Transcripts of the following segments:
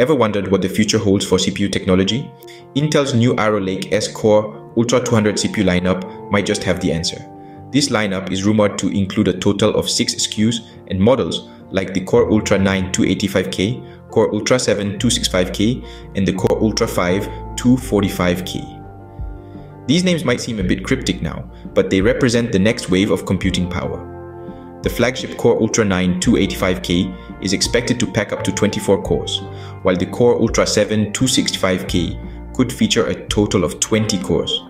Ever wondered what the future holds for CPU technology? Intel's new Arrow Lake S Core Ultra 200 CPU lineup might just have the answer. This lineup is rumored to include a total of 6 SKUs and models like the Core Ultra 9 285K, Core Ultra 7 265K, and the Core Ultra 5 245K. These names might seem a bit cryptic now, but they represent the next wave of computing power. The flagship Core Ultra 9 285K is expected to pack up to 24 cores, while the Core Ultra 7 265K could feature a total of 20 cores.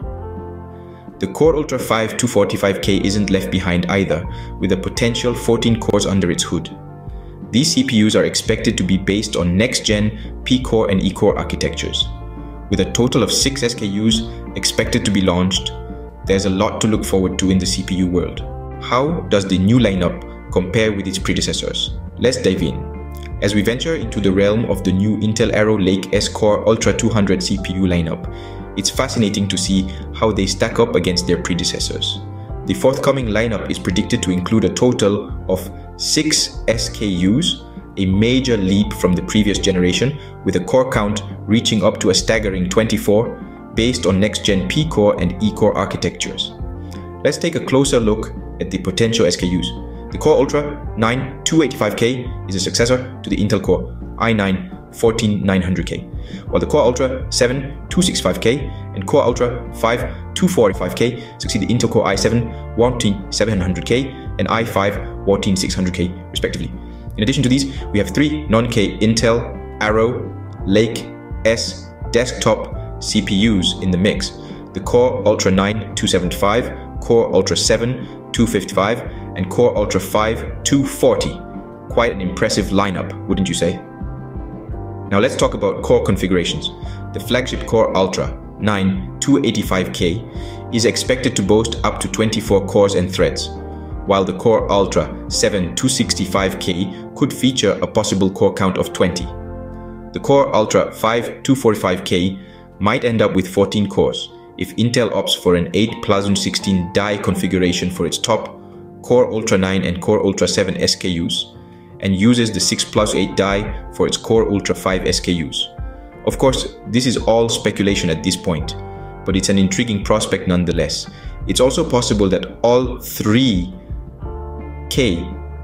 The Core Ultra 5 245K isn't left behind either, with a potential 14 cores under its hood. These CPUs are expected to be based on next-gen P-core and E-core architectures. With a total of 6 SKUs expected to be launched, there's a lot to look forward to in the CPU world. How does the new lineup compare with its predecessors? Let's dive in. As we venture into the realm of the new Intel Arrow Lake S-Core Ultra 200 CPU lineup, it's fascinating to see how they stack up against their predecessors. The forthcoming lineup is predicted to include a total of 6 SKUs, a major leap from the previous generation, with a core count reaching up to a staggering 24 based on next-gen P-core and E-core architectures. Let's take a closer look at the potential SKUs. The Core Ultra 9 285K is a successor to the Intel Core i9 14900K, while the Core Ultra 7 265K and Core Ultra 5 245K succeed the Intel Core i7 14700K and i5 14600K respectively. In addition to these, we have three non-K Intel, Arrow, Lake, S desktop CPUs in the mix. The Core Ultra 9 275, Core Ultra 7 255 and Core Ultra 5 240. Quite an impressive lineup, wouldn't you say? Now let's talk about core configurations. The flagship Core Ultra 9 285K is expected to boast up to 24 cores and threads, while the Core Ultra 7 265K could feature a possible core count of 20. The Core Ultra 5 245K might end up with 14 cores, if Intel opts for an 8 Plazun 16 die configuration for its top Core Ultra 9 and Core Ultra 7 SKUs, and uses the 6 plus 8 die for its Core Ultra 5 SKUs. Of course, this is all speculation at this point, but it's an intriguing prospect nonetheless. It's also possible that all three K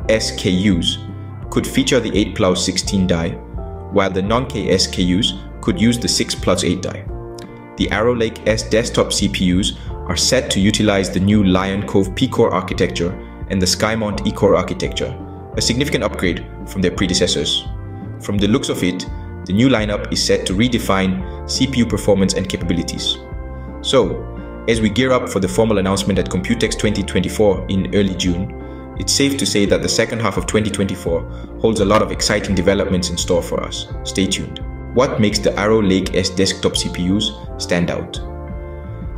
SKUs could feature the 8 plus 16 die, while the non-K SKUs could use the 6 plus 8 die the Arrow Lake S desktop CPUs are set to utilize the new Lion Cove P-core architecture and the Skymont E-core architecture, a significant upgrade from their predecessors. From the looks of it, the new lineup is set to redefine CPU performance and capabilities. So, as we gear up for the formal announcement at Computex 2024 in early June, it's safe to say that the second half of 2024 holds a lot of exciting developments in store for us. Stay tuned. What makes the Arrow Lake S desktop CPUs stand out?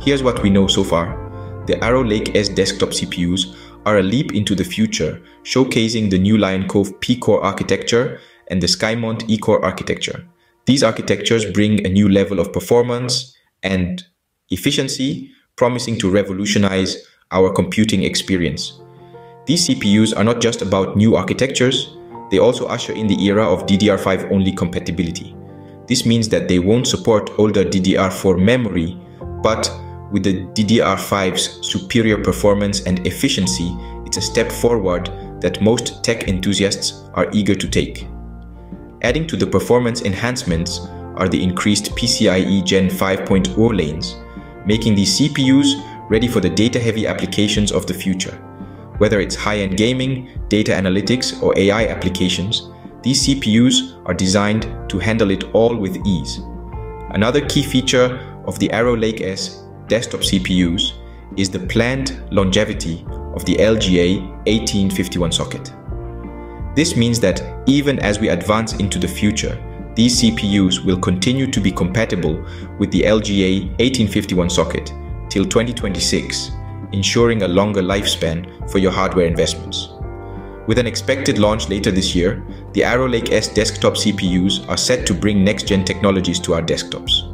Here's what we know so far. The Arrow Lake S desktop CPUs are a leap into the future, showcasing the new Lion Cove P-core architecture and the Skymont E-core architecture. These architectures bring a new level of performance and efficiency, promising to revolutionize our computing experience. These CPUs are not just about new architectures, they also usher in the era of DDR5 only compatibility. This means that they won't support older DDR4 memory, but with the DDR5's superior performance and efficiency, it's a step forward that most tech enthusiasts are eager to take. Adding to the performance enhancements are the increased PCIe Gen 5.0 lanes, making these CPUs ready for the data-heavy applications of the future. Whether it's high-end gaming, data analytics, or AI applications, these CPUs are designed to handle it all with ease. Another key feature of the Arrow Lake S desktop CPUs is the planned longevity of the LGA 1851 socket. This means that even as we advance into the future, these CPUs will continue to be compatible with the LGA 1851 socket till 2026, ensuring a longer lifespan for your hardware investments. With an expected launch later this year, the Arrow Lake S desktop CPUs are set to bring next-gen technologies to our desktops.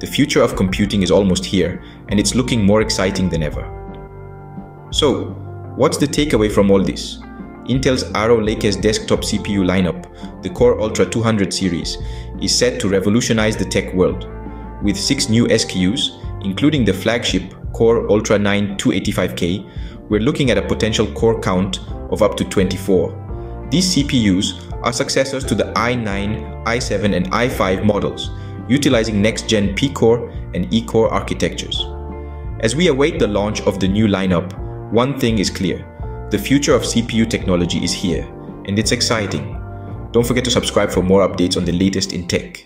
The future of computing is almost here, and it's looking more exciting than ever. So, what's the takeaway from all this? Intel's Arrow Lake S desktop CPU lineup, the Core Ultra 200 series, is set to revolutionize the tech world. With six new SKUs, including the flagship Core Ultra 9 285K, we're looking at a potential core count of up to 24. These CPUs are successors to the i9, i7, and i5 models, utilizing next-gen P-Core and E-Core architectures. As we await the launch of the new lineup, one thing is clear. The future of CPU technology is here, and it's exciting. Don't forget to subscribe for more updates on the latest in tech.